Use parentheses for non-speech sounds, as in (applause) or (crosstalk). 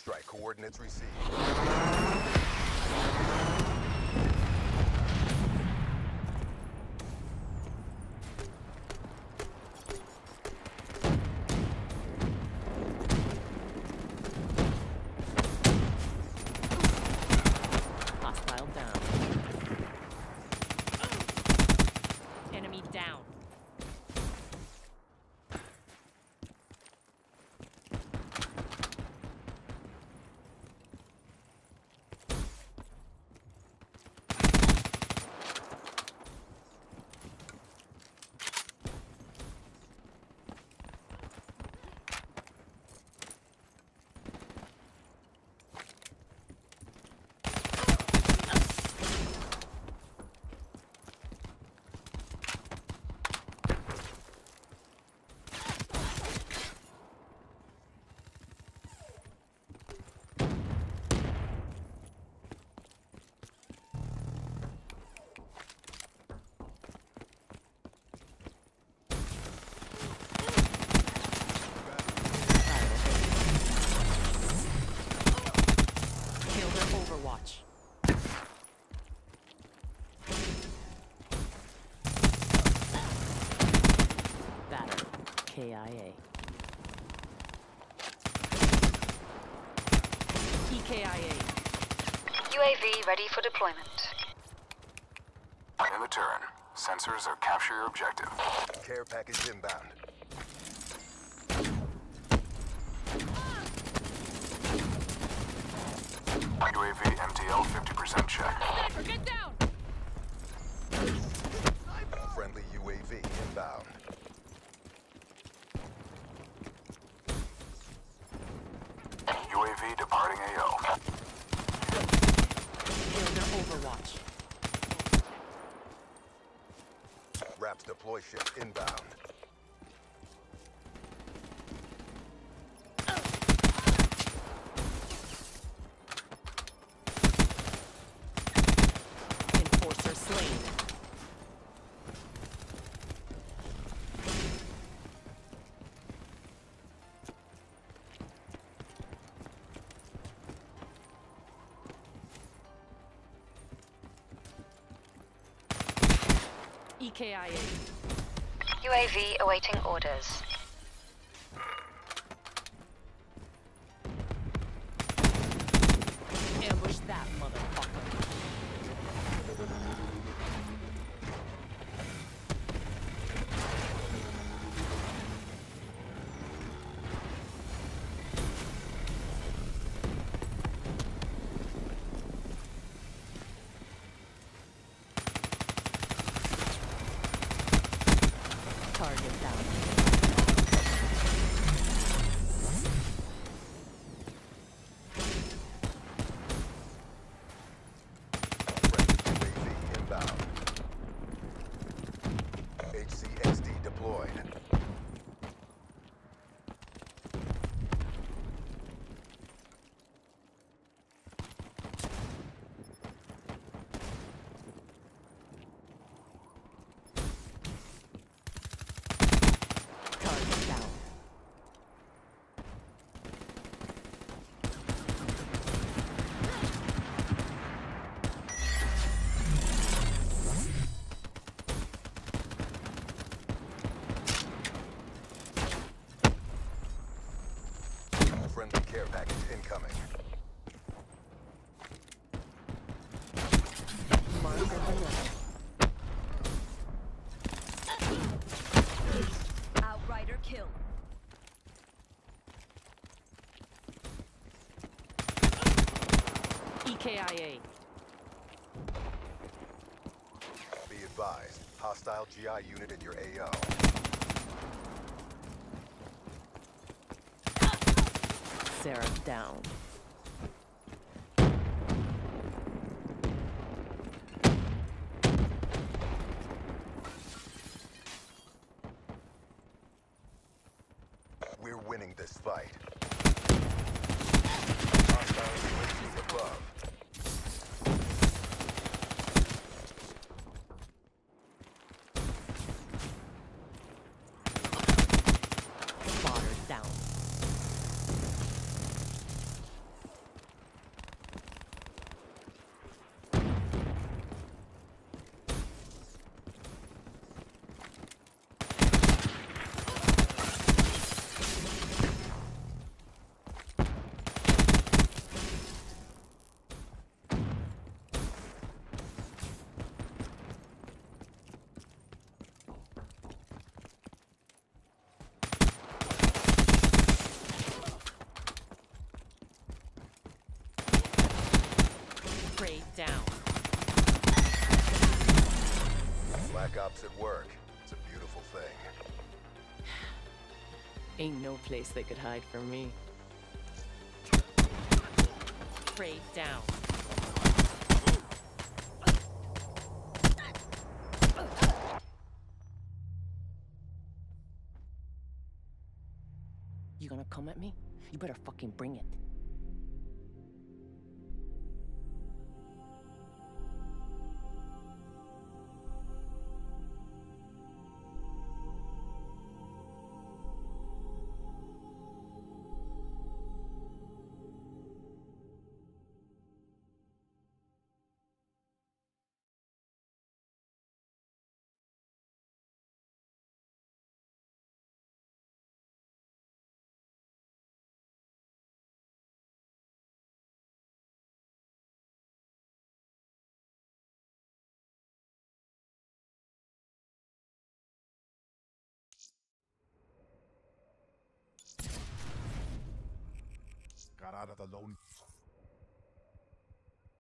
Strike. Coordinates received. KIA. EKIA. UAV ready for deployment. In the turn. Sensors are capture your objective. Care package inbound. UAV MTL 50% check. Sniper, get down! Friendly UAV inbound. Deploy ship inbound. EKIA. UAV awaiting orders. Ambush that motherfucker. Target down. Friendly UAV inbound. HCXD deployed. Target down. Friendly care package incoming. Marker below. Outrider kill. EKIA. Be advised, hostile GI unit in your AO. Seraph down. We're winning this fight. Hostile UAV above. Spotter down. Ops at work. It's a beautiful thing. (sighs) Ain't no place they could hide from me. Prey down. You gonna come at me? You better fucking bring it. mascarada tá da Lone.